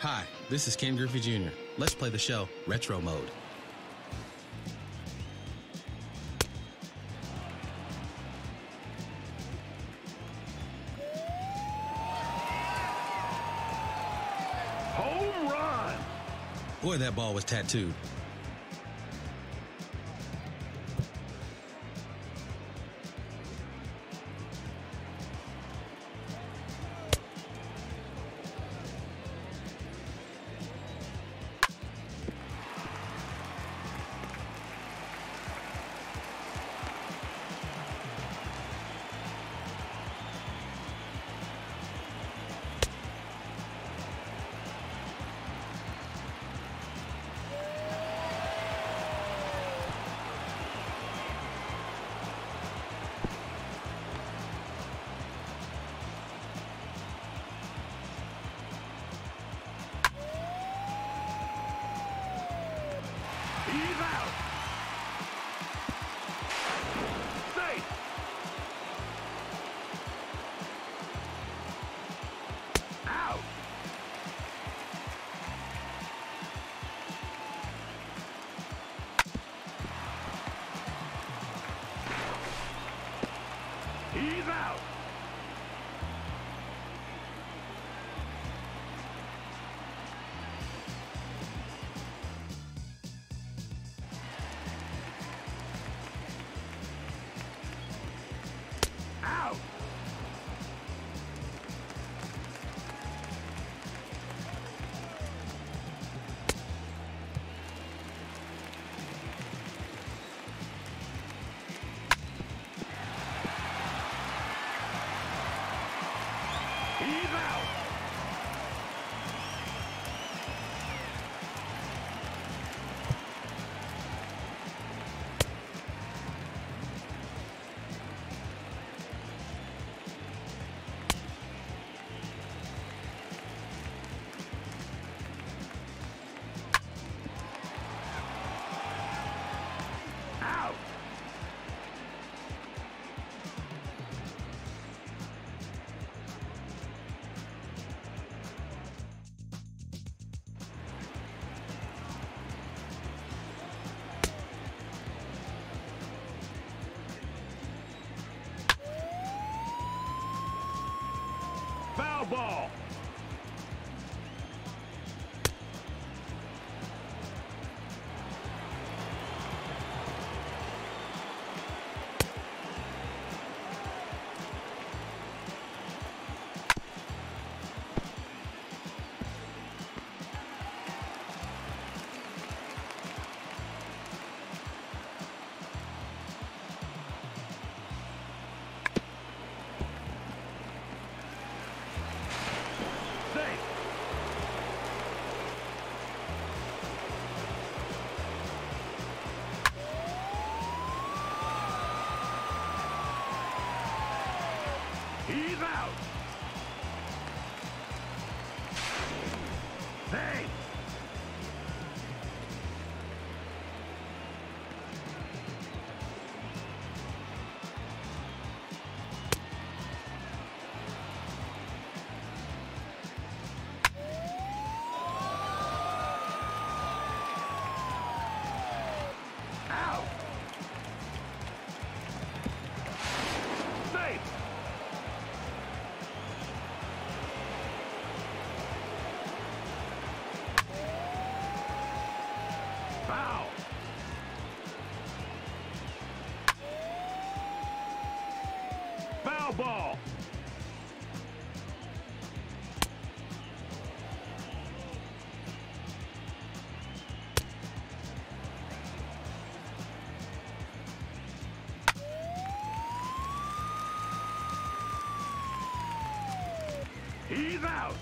Hi, this is Ken Griffey Jr. Let's play the show Retro Mode. Home run! Boy, that ball was tattooed. He's out.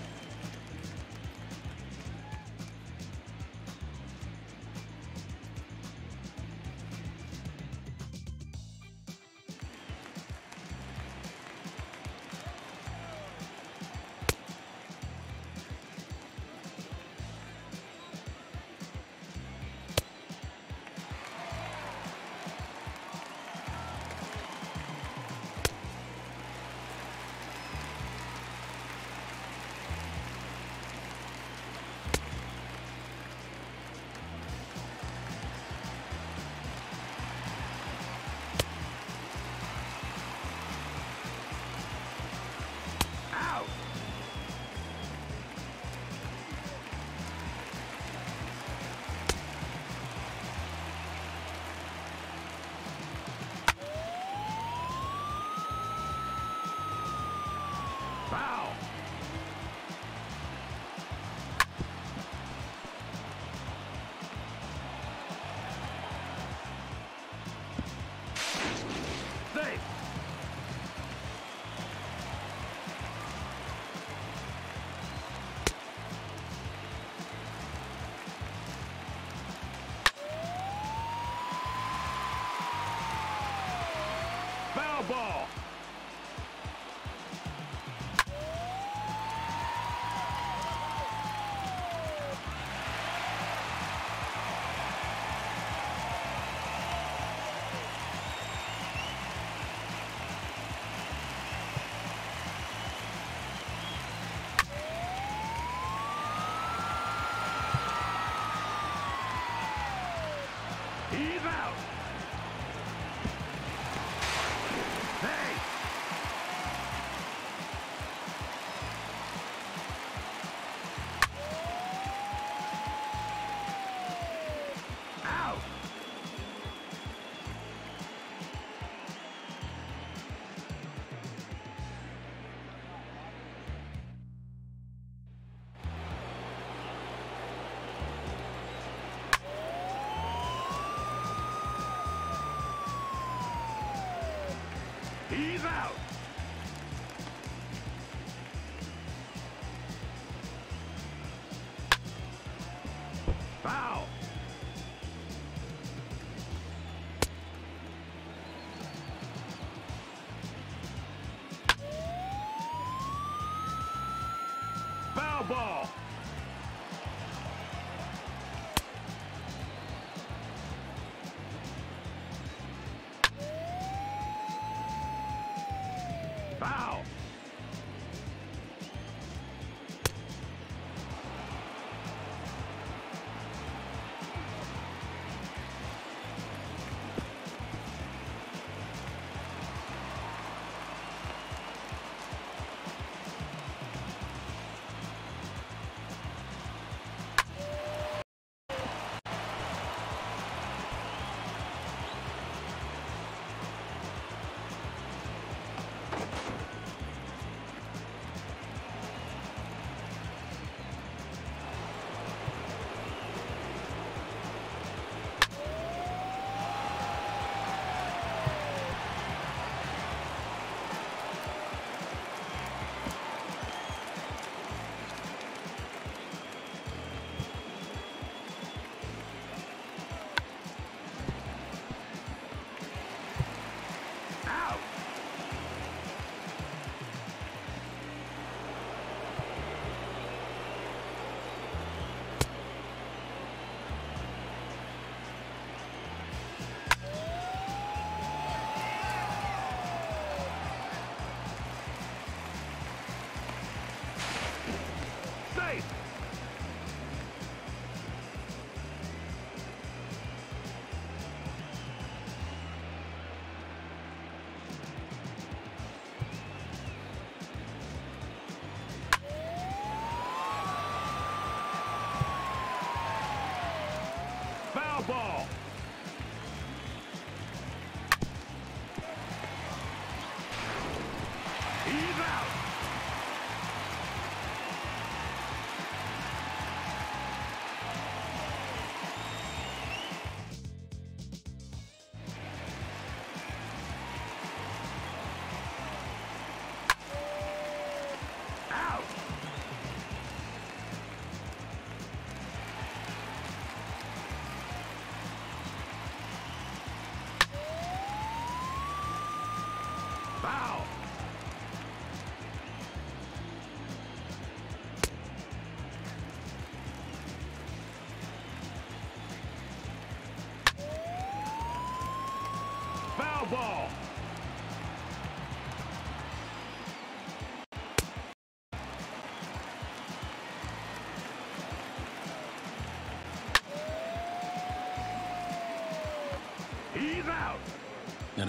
Foul.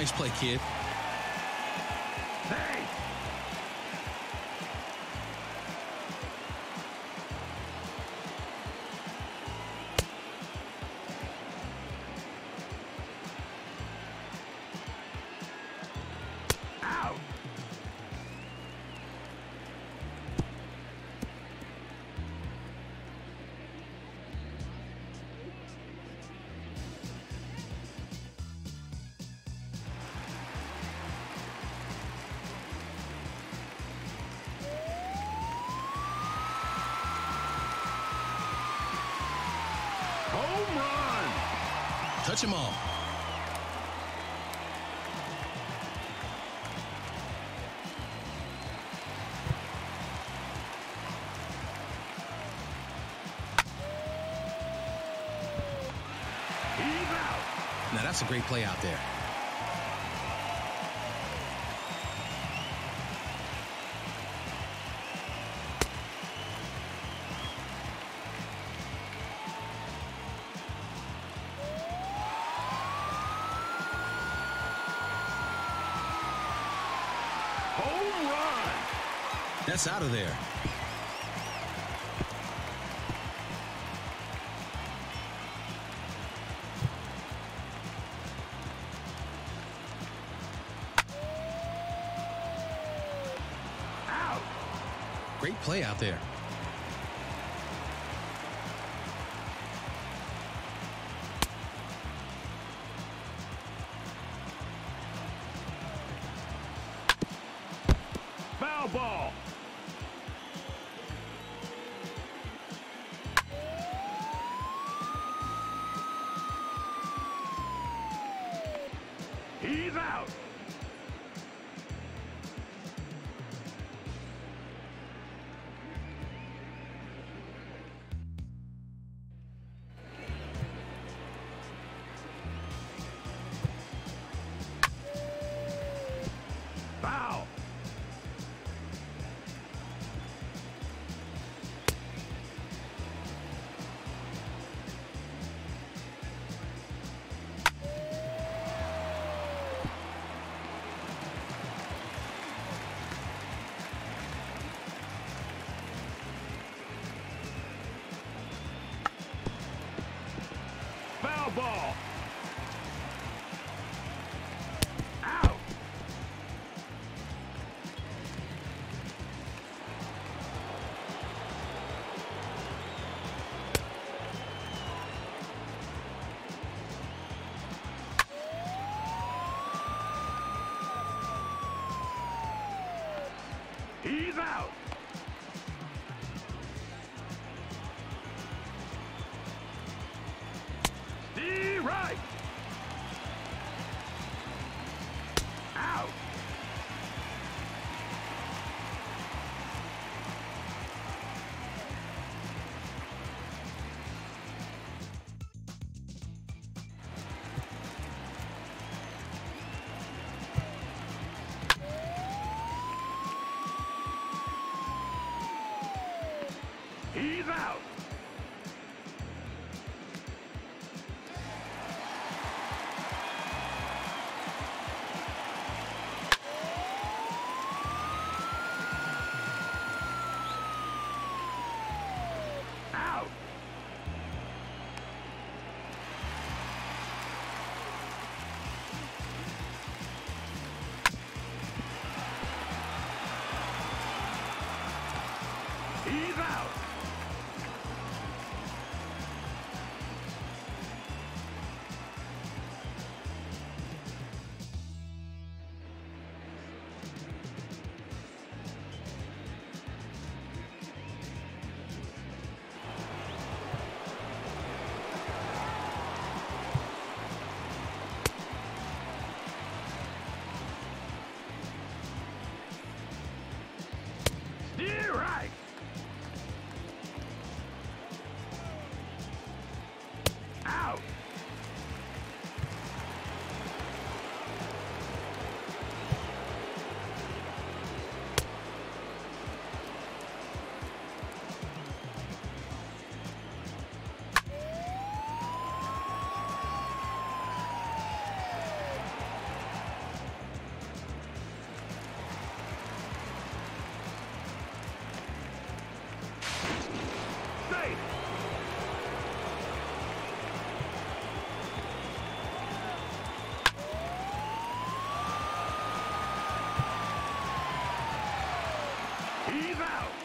Nice play, kid. Touch him all. Now that's a great play out there. Run. Out of there. Great play out there. Heave out!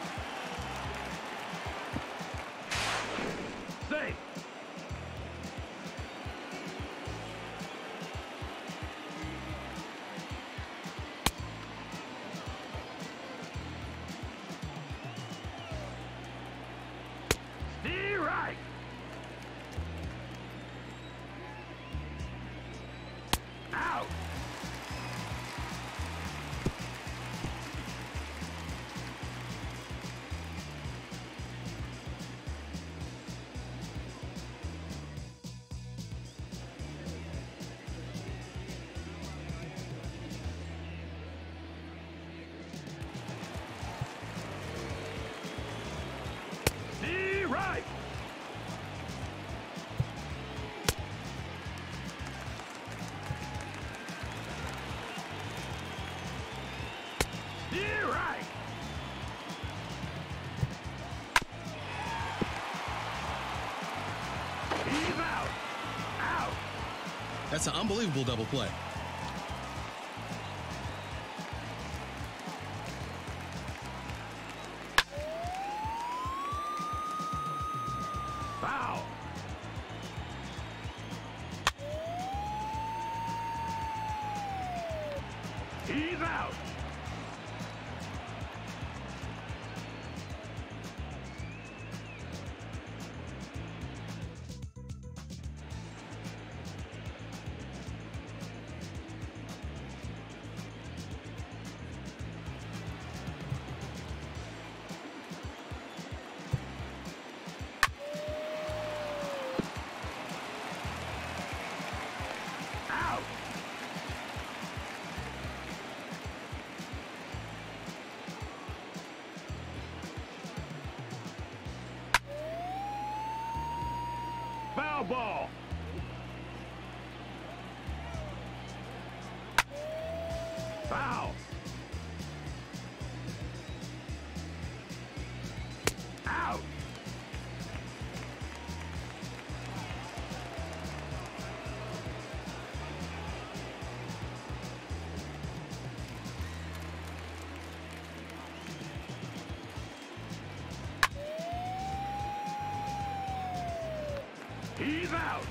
An unbelievable double play. Ball. He's out.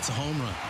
That's a home run.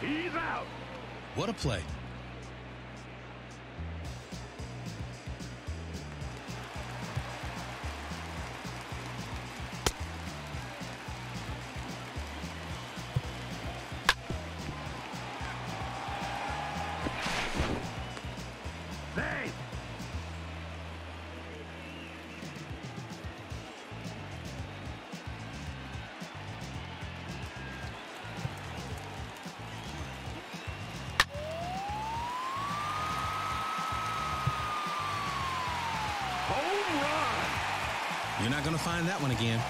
He's out. What a play. Find that one again.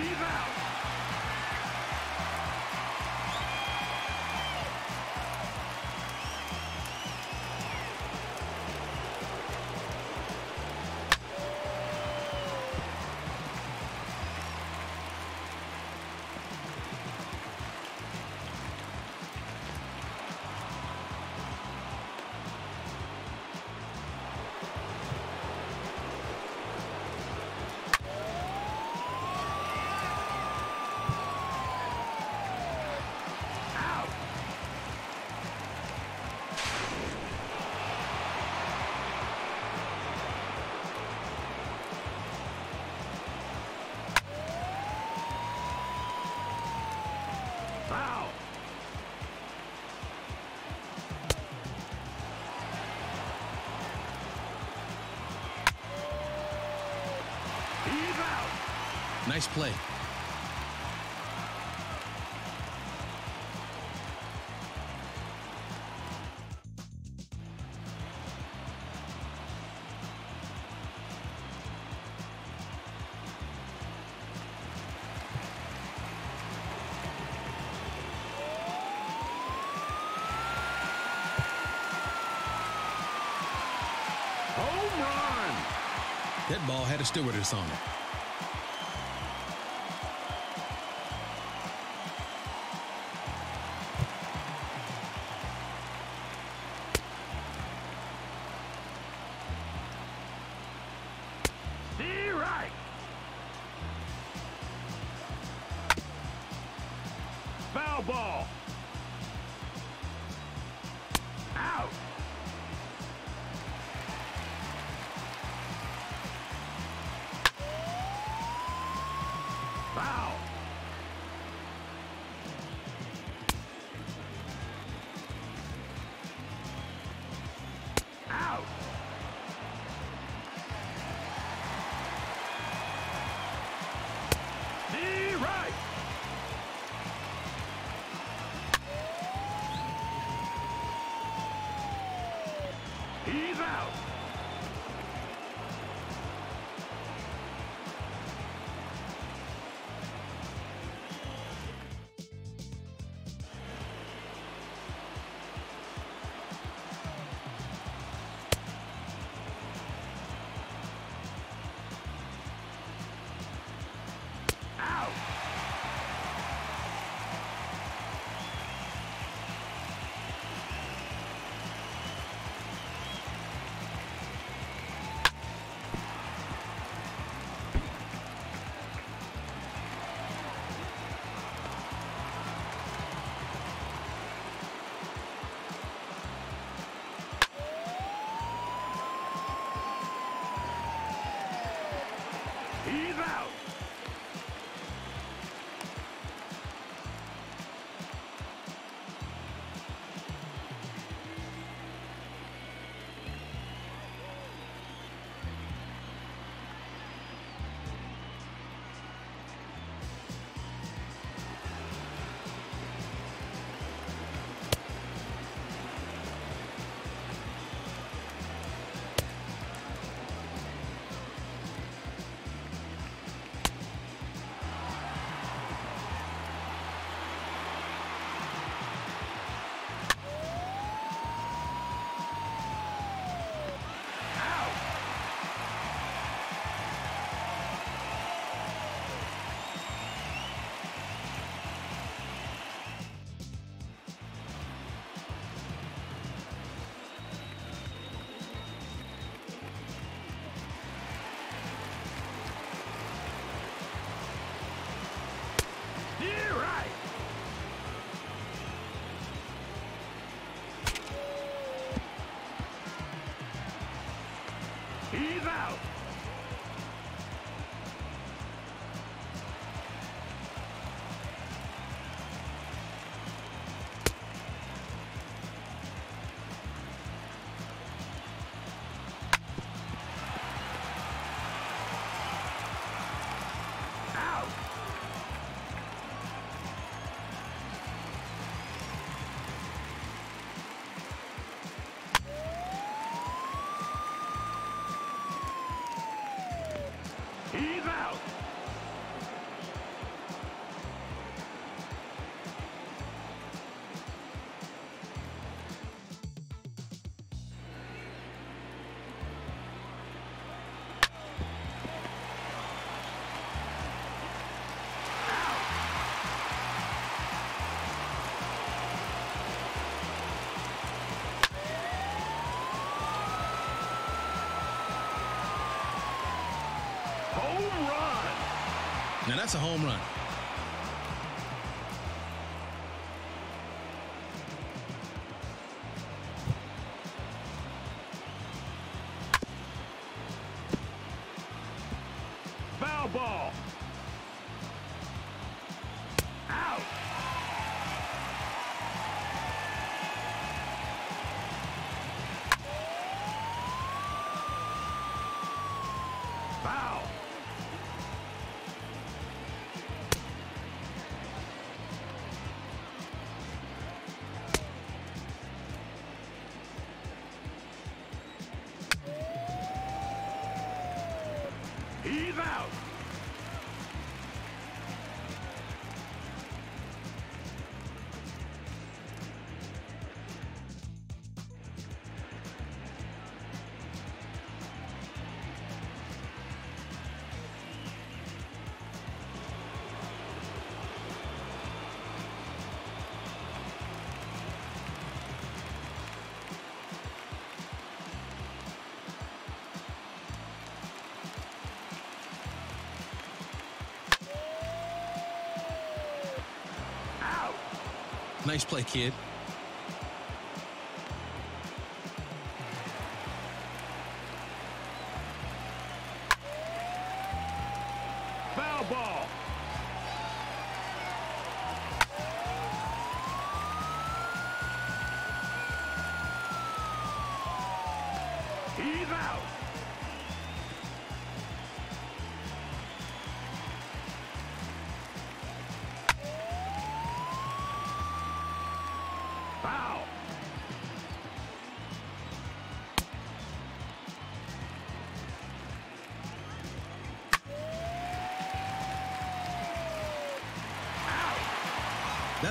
He's out. Nice play. Home run. That ball had a stewardess on it. Now that's a home run. Foul ball. Out. Nice play, kid.